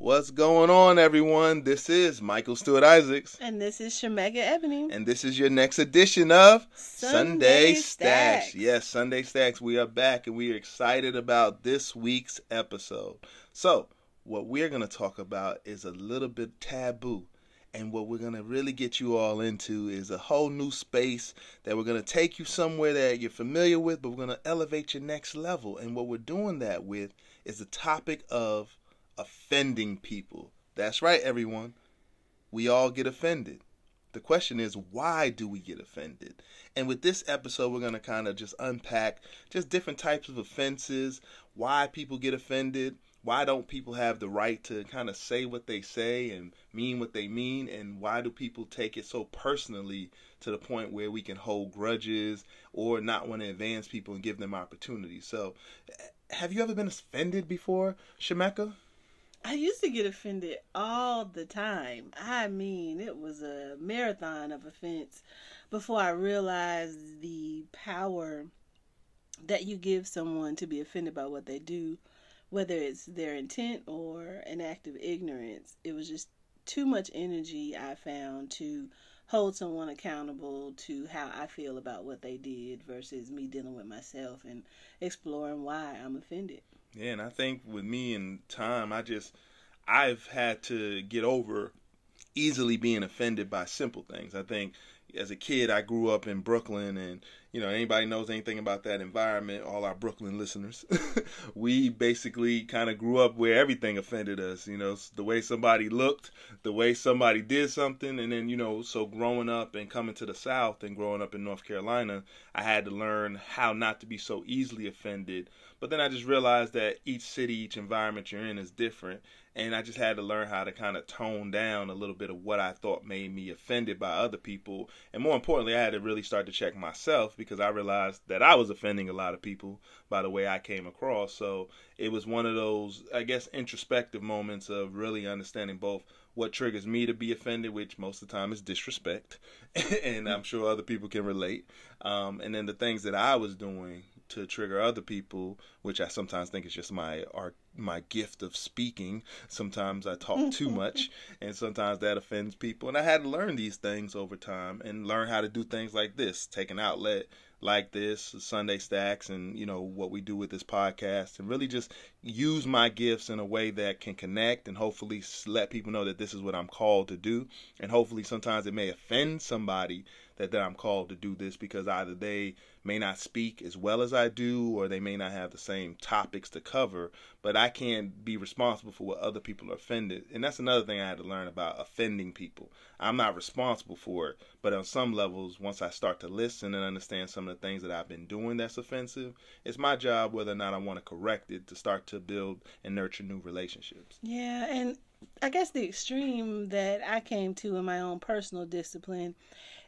What's going on, everyone? This is Michael Stewart Isaacs. And this is Shemekka Ebony. And this is your next edition of Sunday Stacks. Yes, Sunday Stacks. We are back and we are excited about this week's episode. So, what we're going to talk about is a little bit taboo. And what we're going to really get you all into is a whole new space that we're going to take you somewhere that you're familiar with, but we're going to elevate your next level. And what we're doing that with is the topic of offending people. That's right, everyone. We all get offended. The question is, why do we get offended? And with this episode, we're going to kind of just unpack just different types of offenses, why people get offended, why don't people have the right to kind of say what they say and mean what they mean, and why do people take it so personally to the point where we can hold grudges or not want to advance people and give them opportunities? So, eh, have you ever been offended before, Shemekka? I used to get offended all the time. I mean, it was a marathon of offense before I realized the power that you give someone to be offended by what they do, whether it's their intent or an act of ignorance. It was just too much energy I found to hold someone accountable to how I feel about what they did versus me dealing with myself and exploring why I'm offended. Yeah, and I think with me and time, I just I've had to get over easily being offended by simple things. I think as a kid, I grew up in Brooklyn, and you know, anybody knows anything about that environment, all our Brooklyn listeners, we basically kind of grew up where everything offended us. You know, the way somebody looked, the way somebody did something, and then you know, so growing up and coming to the South and growing up in North Carolina, I had to learn how not to be so easily offended. But then I just realized that each city, each environment you're in is different, and I just had to learn how to kind of tone down a little bit of what I thought made me offended by other people, and more importantly, I had to really start to check myself because I realized that I was offending a lot of people by the way I came across. So it was one of those, I guess, introspective moments of really understanding both what triggers me to be offended, which most of the time is disrespect, and I'm sure other people can relate, um, and then the things that I was doing to trigger other people, which I sometimes think is just my art, my gift of speaking. Sometimes I talk too much, and sometimes that offends people. And I had to learn these things over time and learn how to do things like this, take an outlet like this, Sunday Stacks, and you know what we do with this podcast, and really just use my gifts in a way that can connect and hopefully let people know that this is what I'm called to do. And hopefully, sometimes it may offend somebody that, that I'm called to do this because either they may not speak as well as I do or they may not have the same topics to cover, but I can't be responsible for what other people are offended. And that's another thing I had to learn about offending people. I'm not responsible for it, but on some levels, once I start to listen and understand some of the things that I've been doing that's offensive, it's my job whether or not I want to correct it to start to build and nurture new relationships. Yeah, and I guess the extreme that I came to in my own personal discipline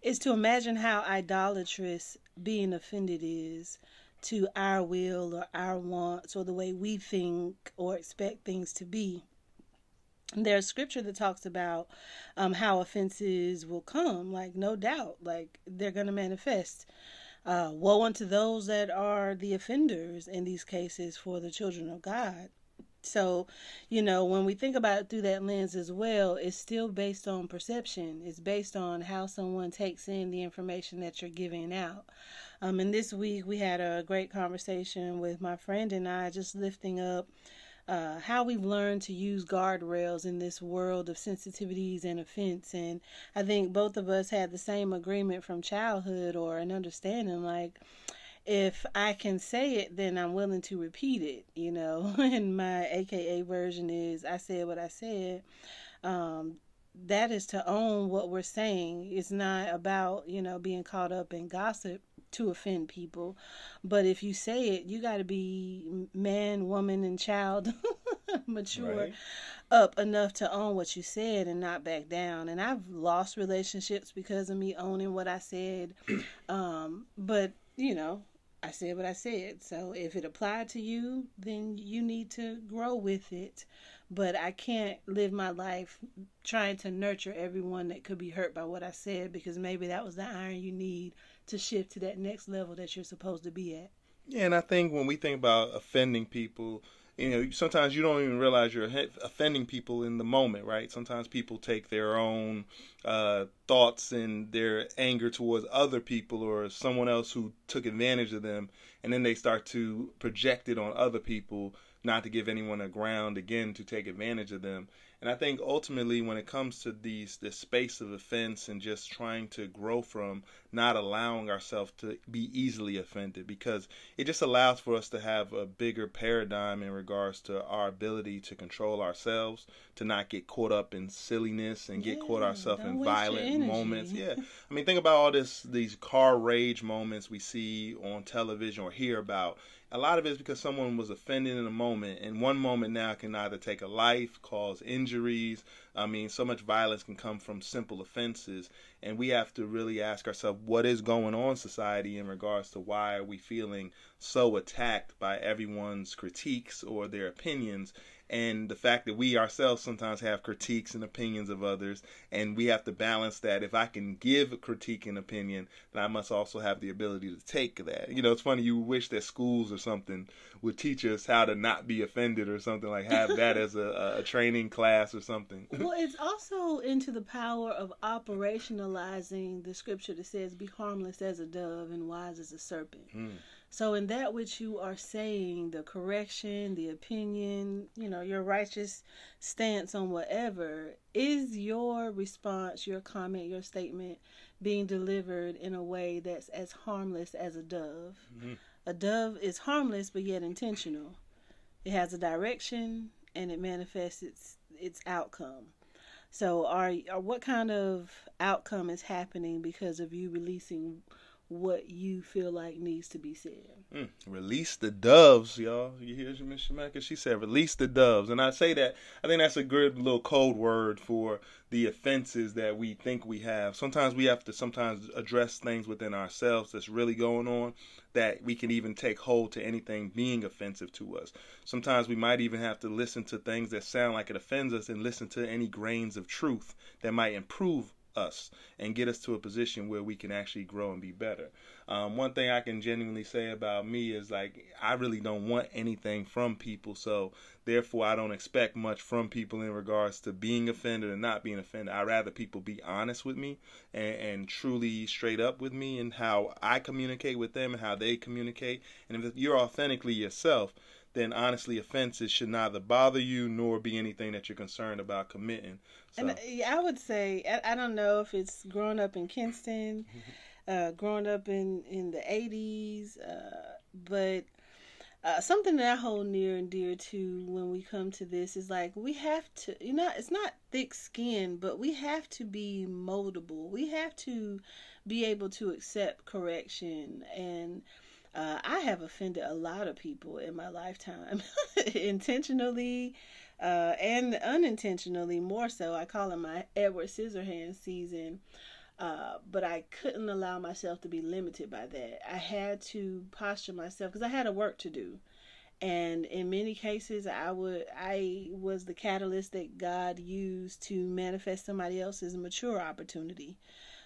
is to imagine how idolatrous being offended is to our will or our wants or the way we think or expect things to be. There's scripture that talks about um, how offenses will come, like no doubt, like they're going to manifest. Uh, woe unto those that are the offenders in these cases for the children of God. So, you know, when we think about it through that lens as well, it's still based on perception. It's based on how someone takes in the information that you're giving out. Um, and this week we had a great conversation with my friend and I, just lifting up uh, how we've learned to use guardrails in this world of sensitivities and offense. And I think both of us had the same agreement from childhood or an understanding like, if I can say it, then I'm willing to repeat it, you know. and my AKA version is I said what I said. Um, that is to own what we're saying. It's not about, you know, being caught up in gossip to offend people. But if you say it, you got to be man, woman, and child mature right. up enough to own what you said and not back down. And I've lost relationships because of me owning what I said. um, but, you know, I said what I said. So if it applied to you, then you need to grow with it. But I can't live my life trying to nurture everyone that could be hurt by what I said because maybe that was the iron you need to shift to that next level that you're supposed to be at. Yeah, and I think when we think about offending people, you know, sometimes you don't even realize you're offending people in the moment, right? Sometimes people take their own uh, thoughts and their anger towards other people or someone else who took advantage of them, and then they start to project it on other people, not to give anyone a ground again to take advantage of them. And I think ultimately, when it comes to these this space of offense and just trying to grow from not allowing ourselves to be easily offended, because it just allows for us to have a bigger paradigm in regards to our ability to control ourselves, to not get caught up in silliness and get Yeah, caught ourselves in violent moments. Yeah, I mean, think about all this these car rage moments we see on television or hear about. A lot of it is because someone was offended in a moment, and one moment now can either take a life, cause injuries. I mean, so much violence can come from simple offenses, and we have to really ask ourselves what is going on in society in regards to why are we feeling so attacked by everyone's critiques or their opinions and the fact that we ourselves sometimes have critiques and opinions of others and we have to balance that if i can give a critique and opinion then i must also have the ability to take that you know it's funny you wish that schools or something would teach us how to not be offended or something like have that as a, a training class or something well, it's also into the power of operationalizing the scripture that says, "Be harmless as a dove and wise as a serpent." Hmm. So, in that which you are saying, the correction, the opinion, you know, your righteous stance on whatever, is your response, your comment, your statement being delivered in a way that's as harmless as a dove? Mhm. A dove is harmless but yet intentional. It has a direction and it manifests its its outcome. So, are, are what kind of outcome is happening because of you releasing what you feel like needs to be said? Mm, release the doves, y'all. You hear Miss Shemekka? She said, release the doves. And I say that, I think that's a good little code word for the offenses that we think we have. Sometimes we have to sometimes address things within ourselves that's really going on that we can even take hold to anything being offensive to us. Sometimes we might even have to listen to things that sound like it offends us and listen to any grains of truth that might improve us and get us to a position where we can actually grow and be better. Um, one thing I can genuinely say about me is like I really don't want anything from people, so therefore I don't expect much from people in regards to being offended or not being offended. I rather people be honest with me and, and truly straight up with me and how I communicate with them and how they communicate. And if you're authentically yourself, then honestly offenses should neither bother you nor be anything that you're concerned about committing. So. And uh, I would say I, I don't know if it's growing up in Kinston, uh, growing up in in the '80s, uh, but uh, something that I hold near and dear to when we come to this is like we have to, you know, it's not thick skin, but we have to be moldable. We have to be able to accept correction and. Uh, I have offended a lot of people in my lifetime, intentionally uh, and unintentionally, more so. I call it my Edward Scissorhands season. Uh, but I couldn't allow myself to be limited by that. I had to posture myself because I had a work to do, and in many cases, I would I was the catalyst that God used to manifest somebody else's mature opportunity,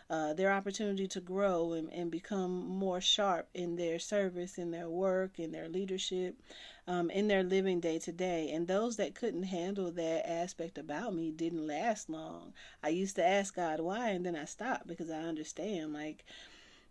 uh, their opportunity to grow and, and become more sharp in their service, in their work, in their leadership, um, in their living day to day. And those that couldn't handle that aspect about me didn't last long. I used to ask God why, and then I stopped because I understand like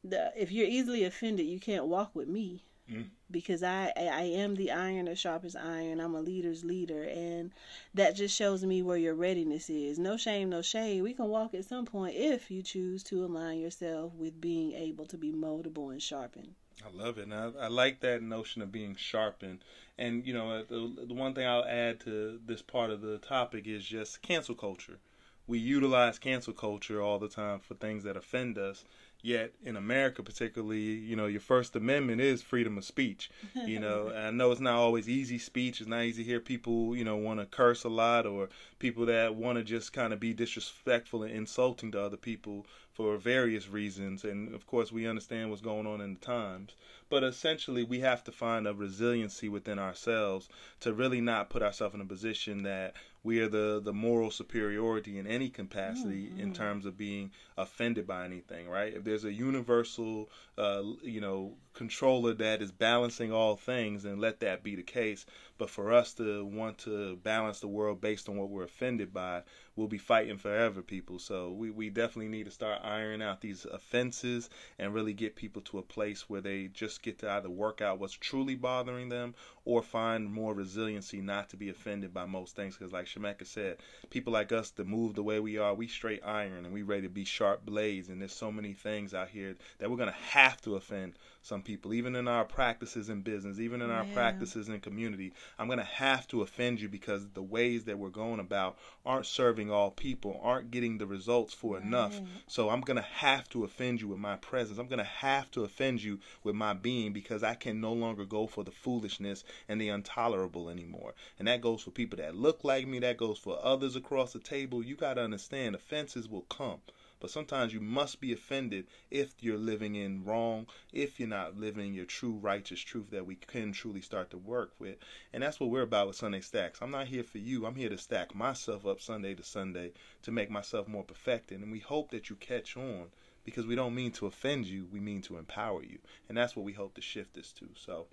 the if you're easily offended, you can't walk with me. Mm. Because I, I am the iron as sharp as iron. I'm a leader's leader, and that just shows me where your readiness is. No shame, no shade. We can walk at some point if you choose to align yourself with being able to be moldable and sharpened. I love it. And I, I like that notion of being sharpened. And, you know, the, the one thing I'll add to this part of the topic is just cancel culture. We utilize cancel culture all the time for things that offend us. Yet in America, particularly, you know, your First Amendment is freedom of speech. You know, and I know it's not always easy speech. It's not easy to hear people, you know, want to curse a lot or people that want to just kind of be disrespectful and insulting to other people for various reasons. And of course, we understand what's going on in the times. But essentially, we have to find a resiliency within ourselves to really not put ourselves in a position that we are the, the moral superiority in any capacity Mm-hmm. in terms of being offended by anything, right? If there's there's a universal, uh, you know, controller that is balancing all things, and let that be the case. But for us to want to balance the world based on what we're offended by, we'll be fighting forever, people. So we, we definitely need to start ironing out these offenses and really get people to a place where they just get to either work out what's truly bothering them or find more resiliency not to be offended by most things. Because, like Shemekka said, people like us that move the way we are, we straight iron and we ready to be sharp blades. And there's so many things out here that we're going to have to offend some people, even in our practices in business, even in our yeah. practices in community. I'm going to have to offend you because the ways that we're going about aren't serving all people, aren't getting the results for right. enough. So I'm going to have to offend you with my presence. I'm going to have to offend you with my being because I can no longer go for the foolishness and the intolerable anymore. And that goes for people that look like me, that goes for others across the table. You got to understand offenses will come. But sometimes you must be offended if you're living in wrong, if you're not living your true righteous truth that we can truly start to work with. And that's what we're about with Sunday Stacks. I'm not here for you. I'm here to stack myself up Sunday to Sunday to make myself more perfected. And we hope that you catch on because we don't mean to offend you, we mean to empower you. And that's what we hope to shift this to. So,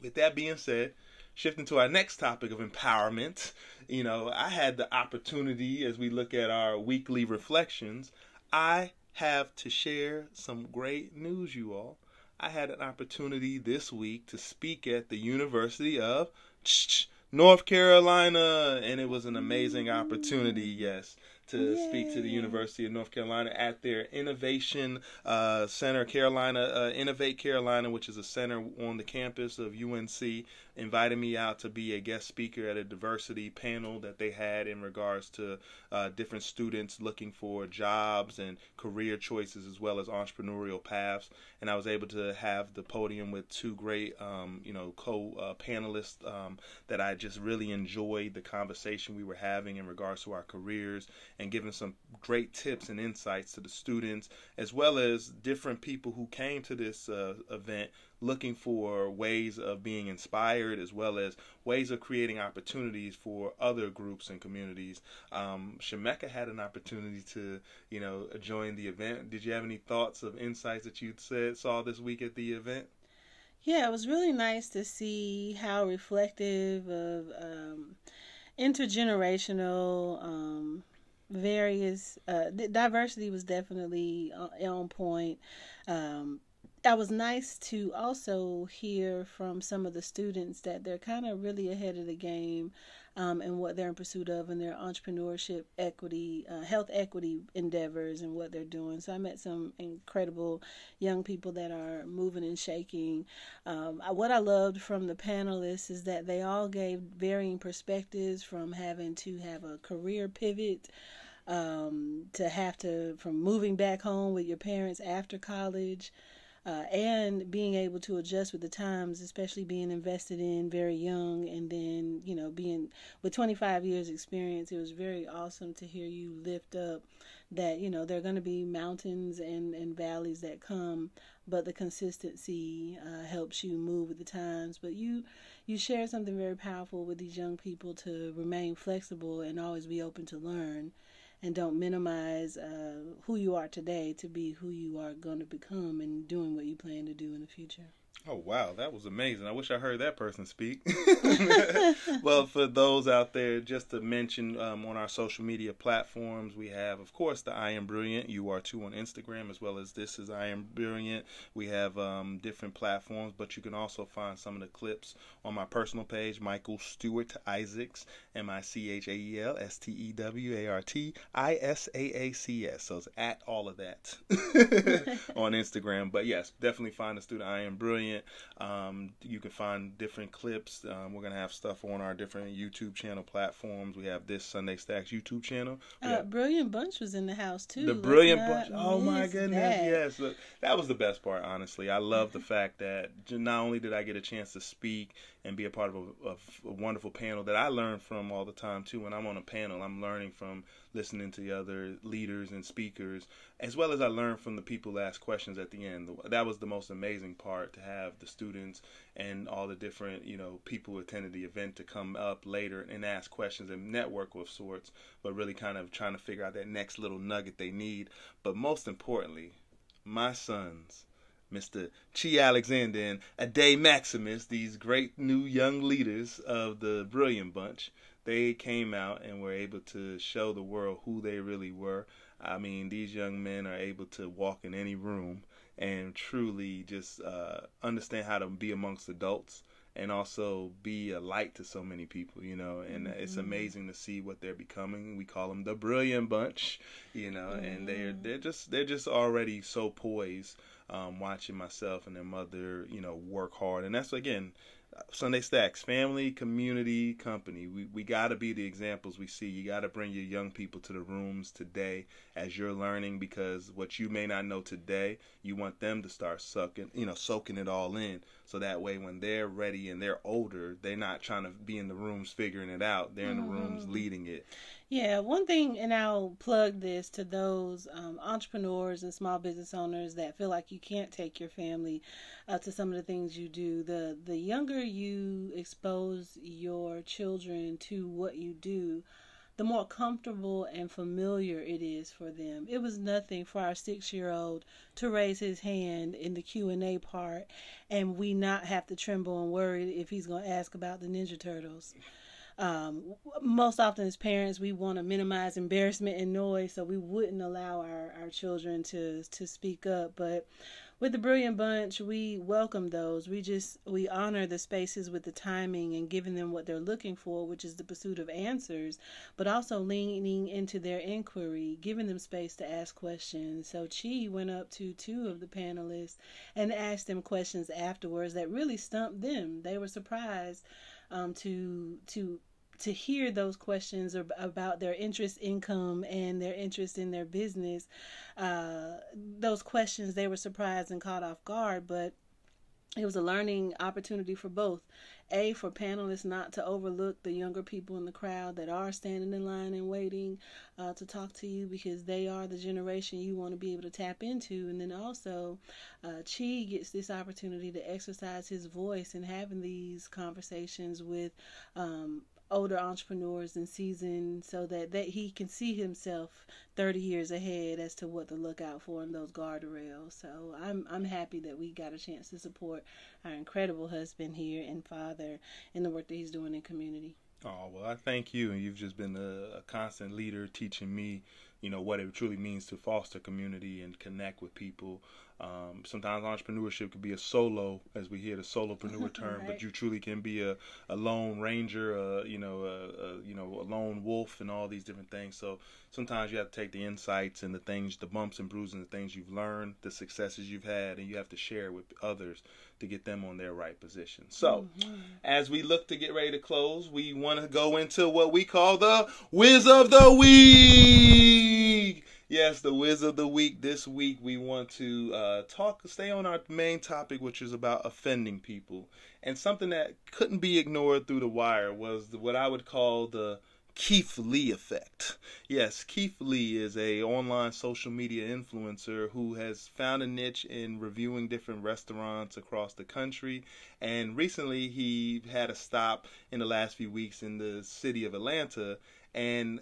with that being said, shifting to our next topic of empowerment, you know, I had the opportunity as we look at our weekly reflections, I have to share some great news, you all. I had an opportunity this week to speak at the University of North Carolina, and it was an amazing opportunity, yes to Yay. speak to the University of North Carolina at their Innovation uh, Center, Carolina uh, Innovate Carolina, which is a center on the campus of UNC, invited me out to be a guest speaker at a diversity panel that they had in regards to uh, different students looking for jobs and career choices as well as entrepreneurial paths. And I was able to have the podium with two great, um, you know, co-panelists uh, um, that I just really enjoyed the conversation we were having in regards to our careers and giving some great tips and insights to the students, as well as different people who came to this uh, event looking for ways of being inspired, as well as ways of creating opportunities for other groups and communities. Um, Shemekka had an opportunity to, you know, join the event. Did you have any thoughts of insights that you said saw this week at the event? Yeah, it was really nice to see how reflective of um, intergenerational um, various uh, diversity was definitely uh, on point. Um, that was nice to also hear from some of the students that they're kind of really ahead of the game um, and what they're in pursuit of and their entrepreneurship, equity, uh, health equity endeavors, and what they're doing. So I met some incredible young people that are moving and shaking. Um, what I loved from the panelists is that they all gave varying perspectives from having to have a career pivot. Um, to have to from moving back home with your parents after college uh, and being able to adjust with the times, especially being invested in very young, and then you know being with 25 years experience, it was very awesome to hear you lift up that you know there are going to be mountains and and valleys that come, but the consistency uh, helps you move with the times. But you you share something very powerful with these young people to remain flexible and always be open to learn and don't minimize uh, who you are today to be who you are going to become and doing what you plan to do in the future. Oh wow, that was amazing! I wish I heard that person speak. well, for those out there, just to mention um, on our social media platforms, we have, of course, the I Am Brilliant. You are too on Instagram, as well as this is I Am Brilliant. We have um, different platforms, but you can also find some of the clips on my personal page, Michael Stewart Isaacs, M I C H A E L S T E W A R T I S A A C S. So it's at all of that on Instagram. But yes, definitely find us through the I Am Brilliant. Um, you can find different clips. Um, we're gonna have stuff on our different YouTube channel platforms. We have this Sunday Stacks YouTube channel. Uh, Brilliant Bunch was in the house too. The Let's Brilliant Bunch. Oh my goodness, that. yes. Look, that was the best part. Honestly, I love the fact that not only did I get a chance to speak and be a part of a, of a, wonderful panel that I learn from all the time too. When I'm on a panel, I'm learning from listening to the other leaders and speakers, as well as I learn from the people that ask questions at the end. That was the most amazing part to have the students and all the different you know people who attended the event to come up later and ask questions and network of sorts, but really kind of trying to figure out that next little nugget they need. But most importantly, my sons, Mr. Chi Alexander and Ade Maximus, these great new young leaders of the Brilliant Bunch, they came out and were able to show the world who they really were. I mean, these young men are able to walk in any room and truly just uh, understand how to be amongst adults and also be a light to so many people, you know. And mm-hmm. it's amazing to see what they're becoming. We call them the brilliant bunch, you know, mm-hmm. and they're they're just they're just already so poised. Um, watching myself and their mother, you know, work hard, and that's again Sunday Stacks, family, community, company. We we got to be the examples we see. You got to bring your young people to the rooms today as you're learning because what you may not know today, you want them to start sucking, you know, soaking it all in. So that way, when they're ready and they're older, they're not trying to be in the rooms figuring it out. They're in the rooms mm-hmm. leading it. Yeah, one thing, and I'll plug this to those um, entrepreneurs and small business owners that feel like you can't take your family uh, to some of the things you do. The the younger you expose your children to what you do, the more comfortable and familiar it is for them. It was nothing for our six year old to raise his hand in the Q and A part, and we not have to tremble and worry if he's going to ask about the Ninja Turtles. Um, most often as parents we want to minimize embarrassment and noise so we wouldn't allow our, our children to to speak up. But with the brilliant bunch we welcome those. We just we honor the spaces with the timing and giving them what they're looking for which is the pursuit of answers but also leaning into their inquiry giving them space to ask questions. So chi went up to two of the panelists and asked them questions afterwards that really stumped them. They were surprised um, to to to hear those questions about their interest income and their interest in their business uh, those questions they were surprised and caught off guard but it was a learning opportunity for both a for panelists not to overlook the younger people in the crowd that are standing in line and waiting uh, to talk to you because they are the generation you want to be able to tap into and then also uh, chi gets this opportunity to exercise his voice and having these conversations with um, older entrepreneurs and seasoned so that, that he can see himself 30 years ahead as to what to look out for in those guardrails. So I'm I'm happy that we got a chance to support our incredible husband here and father in the work that he's doing in community. Oh well, I thank you, and you've just been a, a constant leader, teaching me, you know, what it truly means to foster community and connect with people. Um, sometimes entrepreneurship could be a solo, as we hear the solopreneur term, right. but you truly can be a, a lone ranger, uh, you know, a, a, you know, a lone wolf, and all these different things. So sometimes you have to take the insights and the things, the bumps and bruises, and the things you've learned, the successes you've had, and you have to share with others to get them on their right position. So, mm-hmm. as we look to get ready to close, we want to go into what we call the Whiz of the Week yes, the whiz of the week. This week we want to uh, talk, stay on our main topic, which is about offending people. And something that couldn't be ignored through the wire was what I would call the Keith Lee effect. Yes, Keith Lee is a online social media influencer who has found a niche in reviewing different restaurants across the country. And recently he had a stop in the last few weeks in the city of Atlanta and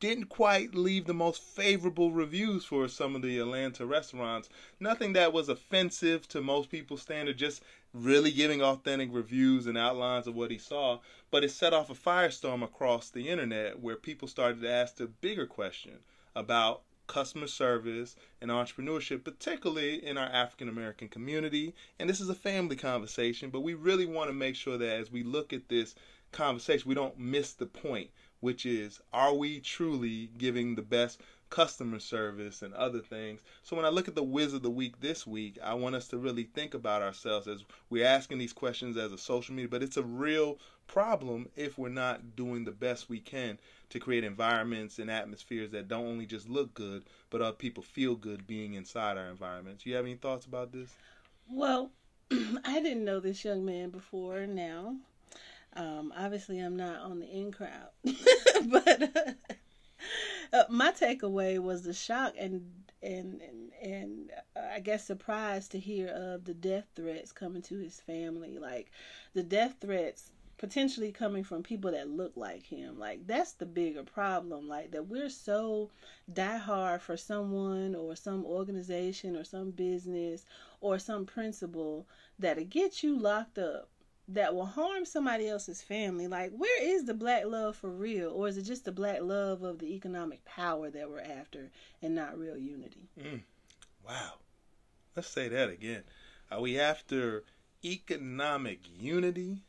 didn't quite leave the most favorable reviews for some of the Atlanta restaurants. Nothing that was offensive to most people's standard, just really giving authentic reviews and outlines of what he saw. But it set off a firestorm across the internet where people started to ask the bigger question about customer service and entrepreneurship, particularly in our African American community. And this is a family conversation, but we really want to make sure that as we look at this conversation, we don't miss the point which is are we truly giving the best customer service and other things. So when I look at the whiz of the week this week, I want us to really think about ourselves as we're asking these questions as a social media, but it's a real problem if we're not doing the best we can to create environments and atmospheres that don't only just look good, but other people feel good being inside our environments. You have any thoughts about this? Well, I didn't know this young man before now. Um, obviously, I'm not on the in crowd, but uh, uh, my takeaway was the shock and and and, and uh, I guess surprise to hear of the death threats coming to his family. Like the death threats potentially coming from people that look like him. Like that's the bigger problem. Like that we're so diehard for someone or some organization or some business or some principle that it gets you locked up that will harm somebody else's family. Like, where is the black love for real? Or is it just the black love of the economic power that we're after and not real unity? Mm. Wow. Let's say that again. Are we after economic unity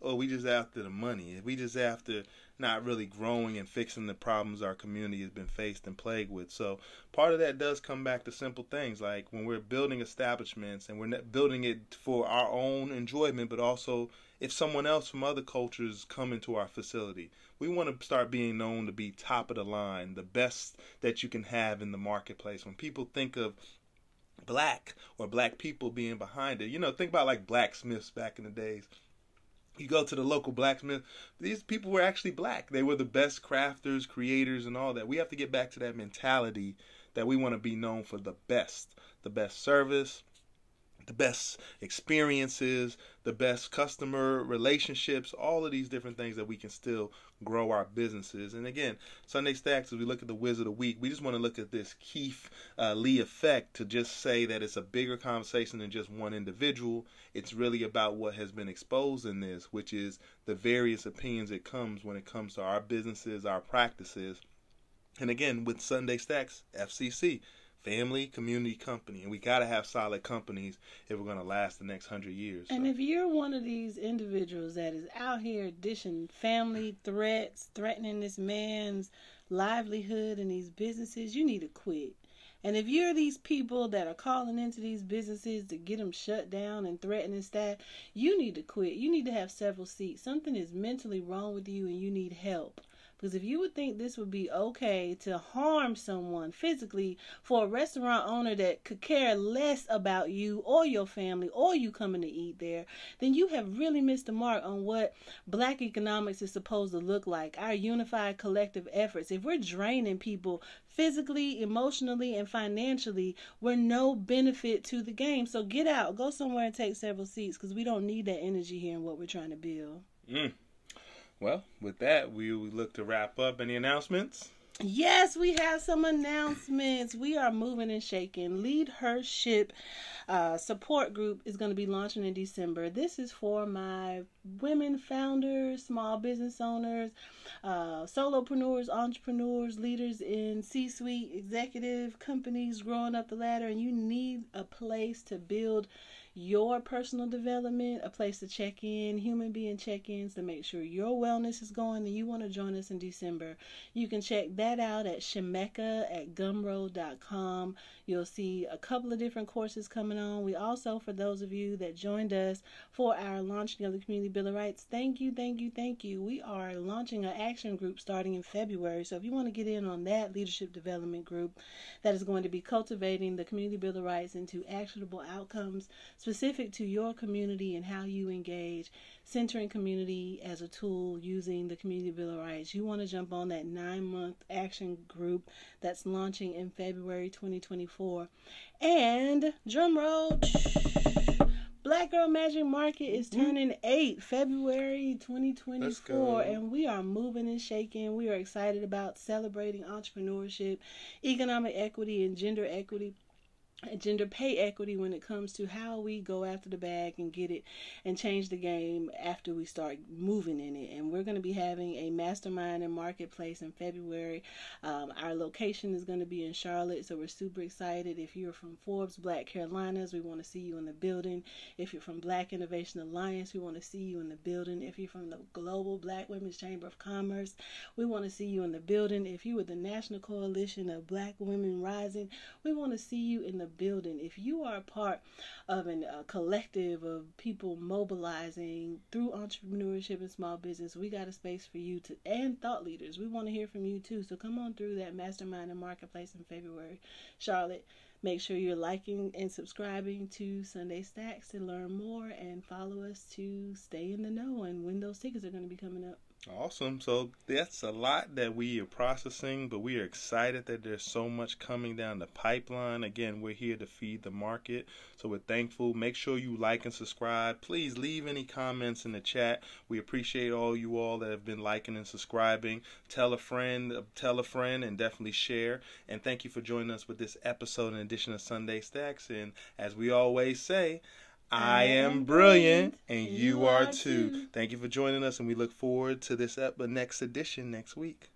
or we just after the money? Are we just after not really growing and fixing the problems our community has been faced and plagued with. So part of that does come back to simple things like when we're building establishments and we're building it for our own enjoyment, but also if someone else from other cultures come into our facility, we want to start being known to be top of the line, the best that you can have in the marketplace. When people think of black or black people being behind it, you know, think about like blacksmiths back in the days you go to the local blacksmith these people were actually black. They were the best crafters creators and all that. We have to get back to that mentality that we want to be known for the best the best service the best experiences, the best customer relationships, all of these different things that we can still grow our businesses. And again, Sunday Stacks, as we look at the Wizard of the Week, we just want to look at this Keith uh, Lee effect to just say that it's a bigger conversation than just one individual. It's really about what has been exposed in this, which is the various opinions it comes when it comes to our businesses, our practices. And again, with Sunday Stacks, FCC family, community, company. And we got to have solid companies if we're going to last the next hundred years. And so. if you're one of these individuals that is out here dishing family threats, threatening this man's livelihood and these businesses, you need to quit. And if you're these people that are calling into these businesses to get them shut down and threatening staff, you need to quit. You need to have several seats. Something is mentally wrong with you and you need help. Because if you would think this would be okay to harm someone physically for a restaurant owner that could care less about you or your family or you coming to eat there, then you have really missed the mark on what black economics is supposed to look like. Our unified collective efforts. If we're draining people physically, emotionally, and financially, we're no benefit to the game. So get out, go somewhere and take several seats because we don't need that energy here in what we're trying to build. Mm. Well, with that, we look to wrap up. Any announcements? Yes, we have some announcements. We are moving and shaking. Lead Her Ship uh, support group is going to be launching in December. This is for my women founders, small business owners, uh, solopreneurs, entrepreneurs, leaders in C suite, executive companies growing up the ladder, and you need a place to build your personal development, a place to check in, human being check ins to make sure your wellness is going, and you want to join us in December, you can check that out at Shemekka at gumroad.com. You'll see a couple of different courses coming on. We also, for those of you that joined us for our launching of the Community Bill of Rights, thank you, thank you, thank you. We are launching an action group starting in February. So if you want to get in on that leadership development group that is going to be cultivating the Community Bill of Rights into actionable outcomes specific to your community and how you engage, centering community as a tool using the Community Bill of Rights. You want to jump on that nine month action group that's launching in February 2024. And drum roll. Black Girl Magic Market is turning eight February 2024, and we are moving and shaking. We are excited about celebrating entrepreneurship, economic equity, and gender equity gender pay equity when it comes to how we go after the bag and get it and change the game after we start moving in it. And we're going to be having a mastermind and marketplace in February. Um, our location is going to be in Charlotte, so we're super excited. If you're from Forbes Black Carolinas, we want to see you in the building. If you're from Black Innovation Alliance, we want to see you in the building. If you're from the Global Black Women's Chamber of Commerce, we want to see you in the building. If you are the National Coalition of Black Women Rising, we want to see you in the building, if you are a part of a collective of people mobilizing through entrepreneurship and small business, we got a space for you to and thought leaders. We want to hear from you too. So come on through that mastermind and marketplace in February, Charlotte. Make sure you're liking and subscribing to Sunday Stacks to learn more and follow us to stay in the know and when those tickets are going to be coming up. Awesome. So that's a lot that we are processing, but we are excited that there's so much coming down the pipeline. Again, we're here to feed the market. So we're thankful. Make sure you like and subscribe. Please leave any comments in the chat. We appreciate all you all that have been liking and subscribing. Tell a friend, uh, tell a friend, and definitely share. And thank you for joining us with this episode in addition of Sunday Stacks. And as we always say, I am brilliant, and you are too. Thank you for joining us, and we look forward to this ep- next edition next week.